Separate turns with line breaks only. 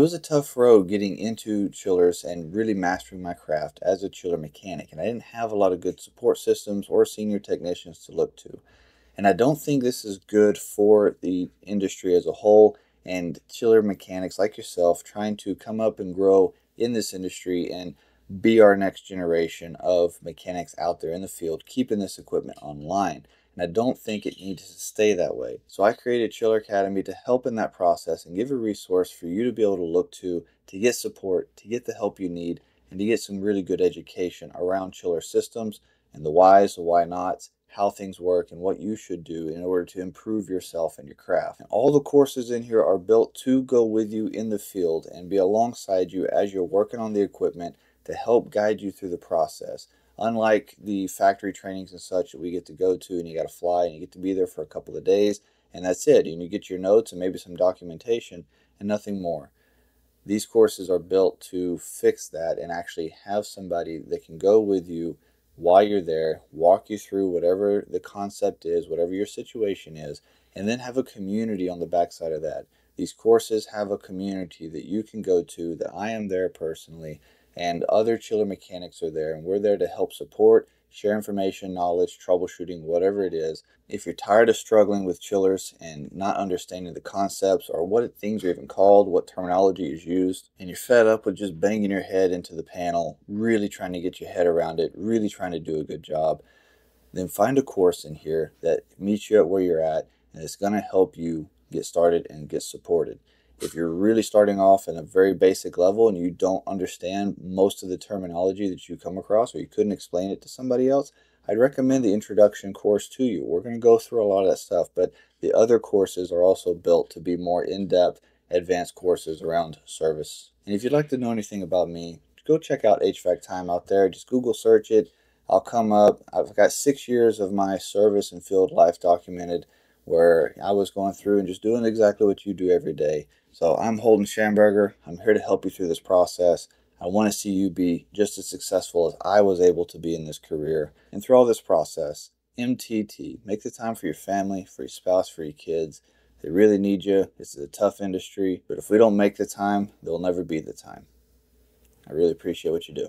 was a tough road getting into chillers and really mastering my craft as a chiller mechanic, and I didn't have a lot of good support systems or senior technicians to look to. And I don't think this is good for the industry as a whole and chiller mechanics like yourself trying to come up and grow in this industry and be our next generation of mechanics out there in the field keeping this equipment online. And I don't think it needs to stay that way. So I created Chiller Academy to help in that process and give a resource for you to be able to look to to get support, to get the help you need, and to get some really good education around chiller systems and the whys, the why nots, how things work, and what you should do in order to improve yourself and your craft. And all the courses in here are built to go with you in the field and be alongside you as you're working on the equipment to help guide you through the process. Unlike the factory trainings and such that we get to go to and you got to fly and you get to be there for a couple of days and that's it. And you get your notes and maybe some documentation and nothing more. These courses are built to fix that and actually have somebody that can go with you while you're there, walk you through whatever the concept is, whatever your situation is, and then have a community on the backside of that. These courses have a community that you can go to, that I am there personally, and other chiller mechanics are there and we're there to help support share information knowledge troubleshooting whatever it is. If you're tired of struggling with chillers and not understanding the concepts or what things are even called what terminology is used and you're fed up with just banging your head into the panel really trying to get your head around it really trying to do a good job then find a course in here that meets you at where you're at and it's going to help you get started and get supported if you're really starting off in a very basic level and you don't understand most of the terminology that you come across or you couldn't explain it to somebody else, I'd recommend the introduction course to you. We're going to go through a lot of that stuff, but the other courses are also built to be more in-depth, advanced courses around service. And if you'd like to know anything about me, go check out HVAC Time out there. Just Google search it. I'll come up. I've got six years of my service and field life documented where I was going through and just doing exactly what you do every day. So I'm Holden Schamberger. I'm here to help you through this process. I want to see you be just as successful as I was able to be in this career. And through all this process, MTT, make the time for your family, for your spouse, for your kids. They really need you. This is a tough industry, but if we don't make the time, there'll never be the time. I really appreciate what you do.